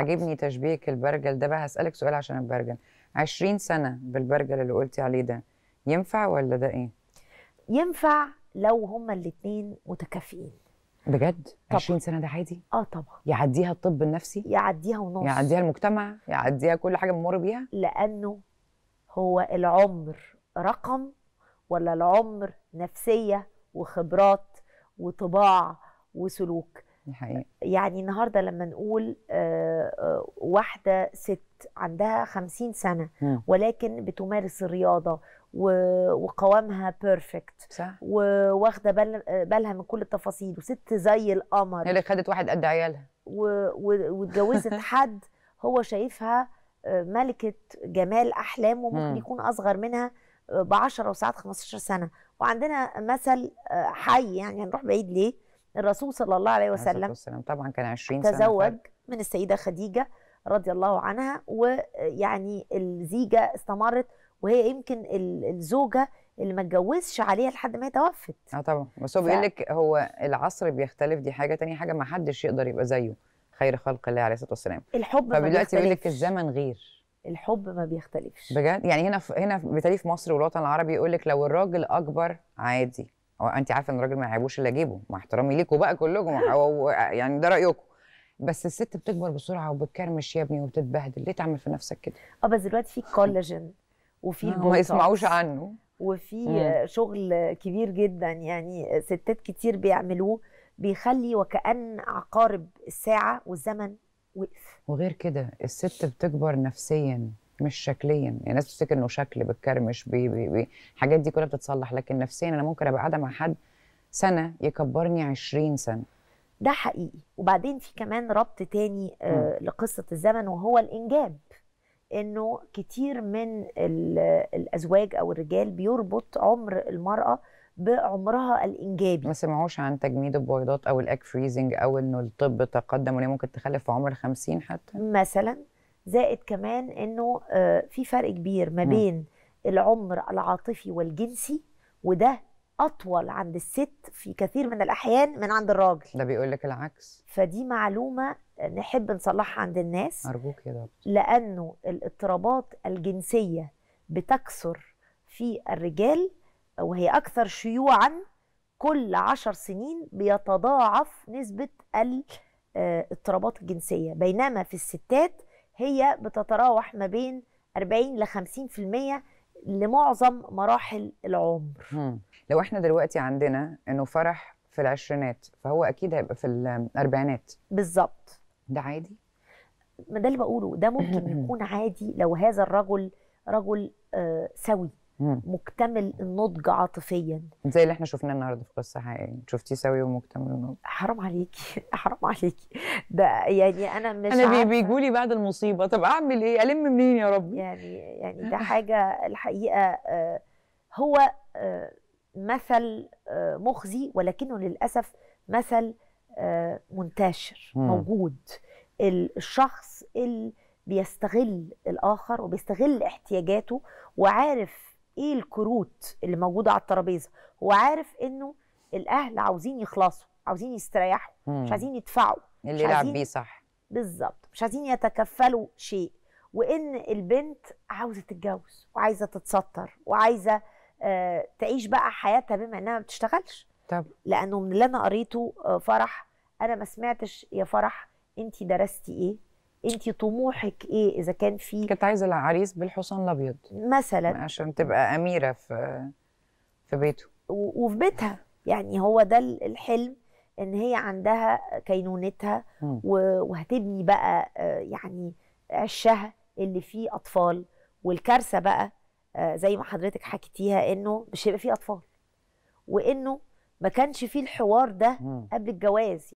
عاجبني تشبيهك البرجل ده بقى هسألك سؤال عشان البرجل 20 سنة بالبرجل اللي قلتي عليه ده ينفع ولا ده إيه؟ ينفع لو هما الاتنين متكافئين بجد؟ 20 سنة ده عادي؟ آه طبعا يعديها الطب النفسي؟ يعديها ونص يعديها المجتمع؟ يعديها كل حاجة بنمر بيها؟ لأنه هو العمر رقم ولا العمر نفسية وخبرات وطباع وسلوك حقيقة يعني النهارده لما نقول آه، آه، واحدة ست عندها خمسين سنة. ولكن بتمارس الرياضة وقوامها بيرفكت صح؟ وواخده بال- بالها من كل التفاصيل وست زي هي القمر اللي خدت واحد قد عيالها واتجوزت حد هو شايفها آه، ملكة جمال أحلام وممكن مم. يكون أصغر منها ب 10 وساعات 15 سنة وعندنا مثل حي يعني هنروح بعيد ليه الرسول صلى الله عليه وسلم طبعا كان 20 سنة تزوج. من السيدة خديجة رضي الله عنها ويعني الزيجة استمرت وهي يمكن ال- الزوجة اللي ما اتجوزش عليها لحد ما هي توفت. آه طبعا. بس هو ف- بيقول لك هو العصر بيختلف دي حاجة تانية حاجة ما حدش يقدر يبقى زيه خير خلق الله عليه الصلاة والسلام. الحب ما فدلوقتي بيقول لك الزمن غير. الحب ما بيختلفش. بجد؟ يعني هنا في هنا بالتالي في مصر والوطن العربي يقول لك لو الراجل أكبر عادي. هو انت عارفة إن الراجل ما يعيبوش الا جيبه مع احترامي ليكوا بقى كلكم يعني ده رأيكم. بس الست بتكبر بسرعة وبتكرمش يا ابني وبتتبهدل ليه تعمل في نفسك كده؟ آه بس دلوقتي في كولاجين وفي ما يسمعوش عنه. وفي مم. شغل كبير جدا يعني ستات كتير بيعملوه بيخلي وكأن عقارب الساعة والزمن وقف. وغير كده الست بتكبر نفسيا. مش شكليا. يعني الناس بتفتكر إنه شكل بتكرمش بي بي بي. الحاجات دي كلها بتتصلح. لكن نفسيا أنا ممكن أبقى قاعدة مع حد سنة يكبرني 20 سنة. ده حقيقي. وبعدين في كمان ربط تاني آه لقصة الزمن وهو الإنجاب. إنه كتير من ال- الأزواج أو الرجال بيربط عمر المرأة بعمرها الإنجابي. ما سمعوش عن تجميد البويضات أو ال egg freezing أو إنه الطب تقدم وان ممكن تخلف في عمر 50 حتى؟ مثلا. زائد كمان إنه آه، في فرق كبير ما. بين العمر العاطفي والجنسي وده أطول عند الست في كثير من الأحيان من عند الراجل. ده بيقول لك العكس. فدي معلومة نحب نصلحها عند الناس أرجوك يا دكتور. لأنه الاضطرابات الجنسية بتكثر في الرجال وهي أكثر شيوعا كل عشر سنين بيتضاعف نسبة الاضطرابات الجنسية. بينما في الستات هي بتتراوح ما بين 40 ل 50% لمعظم مراحل العمر. مم. لو إحنا دلوقتي عندنا إنه فرح في العشرينات فهو أكيد هيبقى في الأربعينات. بالظبط. ده عادي؟ ما ده اللي بقوله. ده ممكن يكون عادي لو هذا الرجل رجل آه، سوي. مم. مكتمل النضج عاطفيا. زي اللي إحنا شفناه النهارده في قصة حقيقية. شفتيه سوي ومكتمل النضج. حرام عليكي. حرام عليكي. ده يعني أنا مش أنا بيجوا لي بعد المصيبة. طب أعمل إيه؟ ألم منين يا ربي يعني يعني ده حاجة الحقيقة آه، هو آه، مثل آه، مخزي ولكنه للأسف مثل منتشر مم. موجود. ال- الشخص اللي بيستغل الآخر وبيستغل احتياجاته وعارف إيه الكروت اللي موجودة على الترابيزة؟ هو عارف انه الأهل عاوزين يخلصوا عاوزين يستريحوا مم. مش عايزين يدفعوا اللي يلعب بيه صح. بالظبط مش عايزين يتكفلوا شيء. وان البنت عاوزة تتجوز وعايزة تتستر وعايزة آه تعيش بقى حياتها بما انها ما بتشتغلش. طب لأنه من اللي أنا قريته آه فرح أنا ما سمعتش يا فرح انت درستي إيه؟ انت طموحك إيه إذا كان في كنت عايزة العريس بالحصان الأبيض. مثلا. عشان تبقى أميرة في في بيته. وفي بيتها. يعني هو ده الحلم إن هي عندها كينونتها وهتبني بقى آه، يعني عشها اللي فيه أطفال. والكارثة بقى آه، زي ما حضرتك حكيتيها إنه مش هيبقى فيه أطفال. وإنه ما كانش فيه الحوار ده. قبل الجواز.